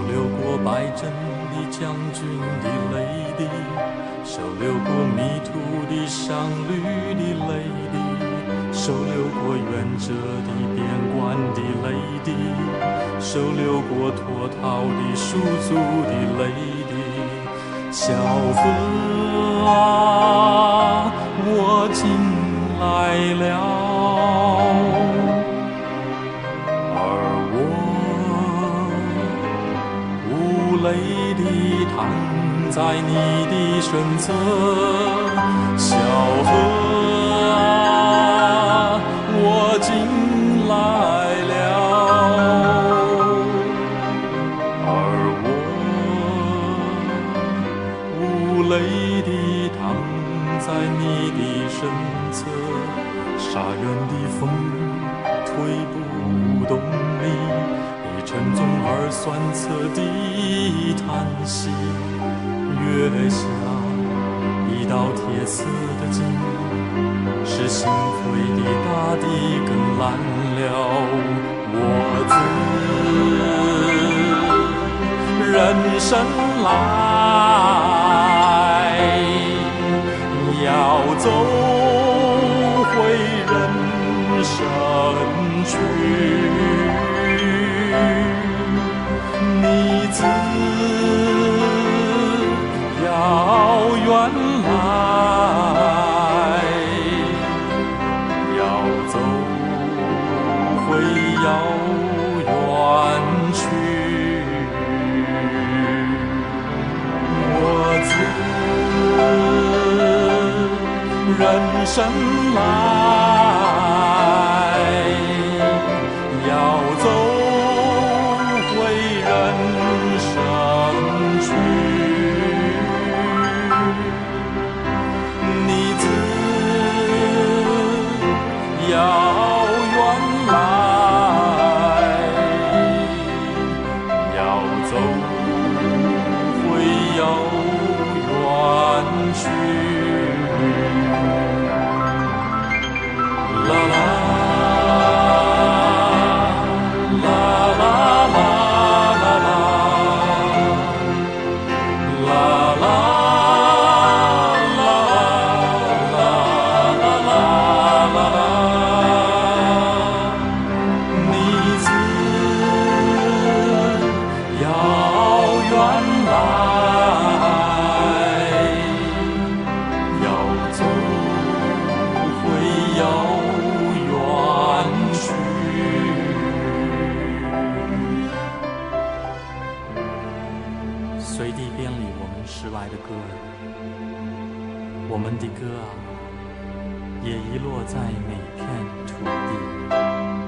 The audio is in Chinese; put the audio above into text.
收留过败阵的将军的泪滴，收留过迷途的商旅的泪滴，收留过远者的边关的泪滴，收留过脱逃的蜀族的泪滴。小河啊，我进来了。在你的身侧，小河啊，我进来了，而我无泪地躺在你的身侧，杀人的风吹不动你你。沉重而酸涩的叹息，月下一道铁丝的镜，使心灰的大地更蓝了。我自人生来，要走回人生去。你自遥远来，要走回遥远去。我自人生来。的歌我们的歌啊，也遗落在每片土地。